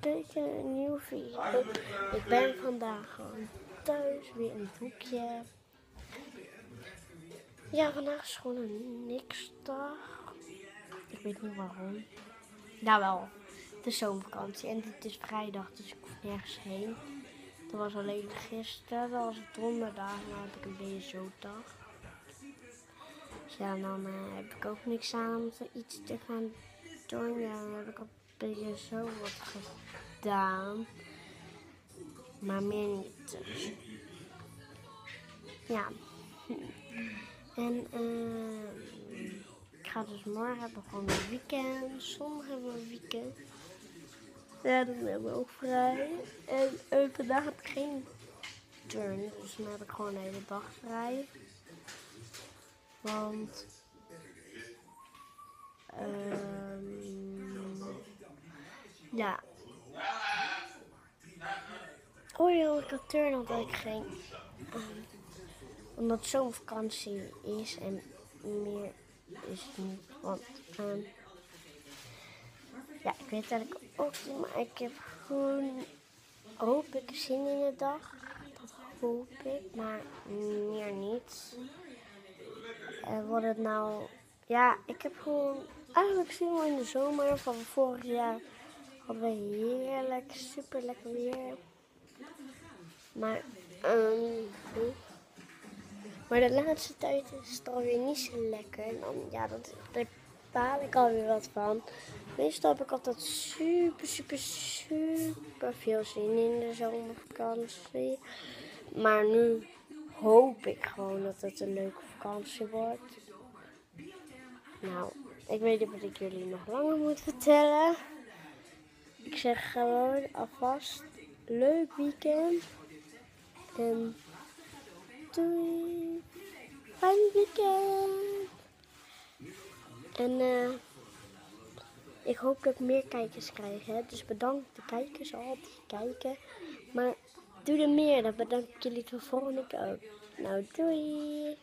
Kijken een nieuwe video. Ik ben vandaag gewoon thuis, weer in het hoekje. Ja, vandaag is gewoon een niks dag. Ik weet niet waarom. Nou wel, het is zomervakantie en het is vrijdag, dus ik hoef nergens heen. Dat was alleen gisteren, dat was het donderdag, dan heb ik een BSO-dag. Dus ja, dan eh, heb ik ook niks aan om iets te gaan doen. Ja, dan heb ik op BSO wat gedaan. Maar meer niet. Ja. En eh, ik ga dus morgen hebben gewoon een weekend. Zondag hebben we een weekend. Ja, dan hebben we ook vrij. En eh, vandaag heb ik geen turn. Dus dan heb ik gewoon de hele dag vrij. Want... ehm ja. Ja, ik had turn omdat ik geen... ehm, omdat het zomervakantie is en meer is niet. Want... ehm, ja, ik weet dat ik ook niet, maar ik heb gewoon hoop ik zin in de dag. Dat hoop ik, maar meer niet. En wat het nou, ja, ik heb gewoon eigenlijk zin wel in de zomer van vorig jaar. Hadden heerlijk, super lekker weer. Maar, ehm, maar de laatste tijd is het alweer niet zo lekker. En dan, ja, dat, daar baal ik alweer wat van. Meestal heb ik altijd super, super, super veel zin in de zomervakantie. Maar nu hoop ik gewoon dat het een leuke vakantie wordt. Nou, ik weet niet wat ik jullie nog langer moet vertellen. Ik zeg gewoon alvast leuk weekend. En doei. Fijn weekend. En eh, ik hoop dat ik meer kijkers krijg. Hè? Dus bedankt de kijkers al die kijken. Maar doe er meer. Dan bedank ik jullie voor volgende keer ook. Nou, doei.